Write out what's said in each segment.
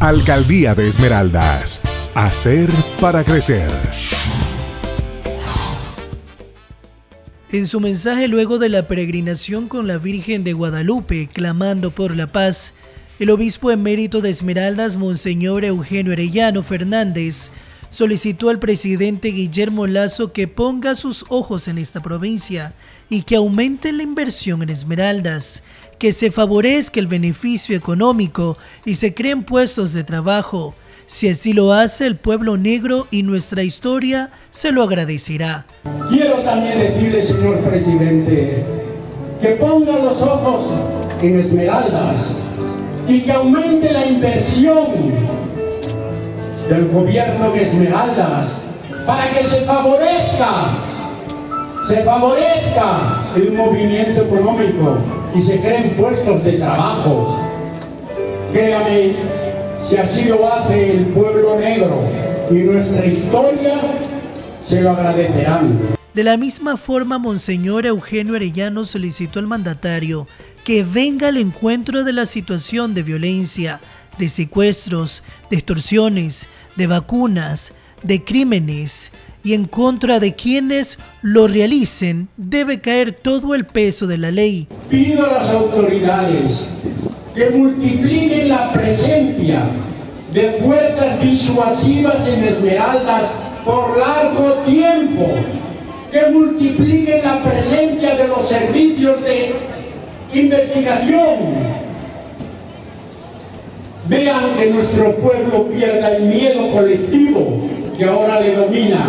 Alcaldía de Esmeraldas. Hacer para crecer. En su mensaje luego de la peregrinación con la Virgen de Guadalupe, clamando por la paz, el obispo emérito de Esmeraldas, Monseñor Eugenio Arellano Fernández, solicitó al presidente Guillermo Lazo que ponga sus ojos en esta provincia y que aumente la inversión en Esmeraldas, que se favorezca el beneficio económico y se creen puestos de trabajo. Si así lo hace el pueblo negro y nuestra historia, se lo agradecerá. Quiero también decirle, señor presidente, que ponga los ojos en Esmeraldas y que aumente la inversión del gobierno de Esmeraldas para que se favorezca, se favorezca el movimiento económico y se creen puestos de trabajo. Créame, si así lo hace el pueblo negro y nuestra historia, se lo agradecerán. De la misma forma, Monseñor Eugenio Arellano solicitó al mandatario que venga al encuentro de la situación de violencia, de secuestros, de extorsiones, de vacunas, de crímenes, y en contra de quienes lo realicen debe caer todo el peso de la ley. Pido a las autoridades que multipliquen la presencia de fuerzas disuasivas en Esmeraldas por largo tiempo, que multipliquen la presencia de los servicios de investigación. Vean que nuestro pueblo pierda el miedo colectivo que ahora le domina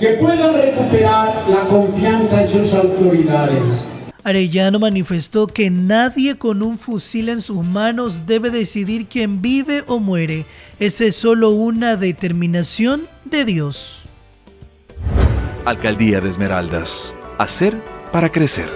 que puedan recuperar la confianza en sus autoridades. Arellano manifestó que nadie con un fusil en sus manos debe decidir quién vive o muere. Esa es solo una determinación de Dios. Alcaldía de Esmeraldas. Hacer para crecer.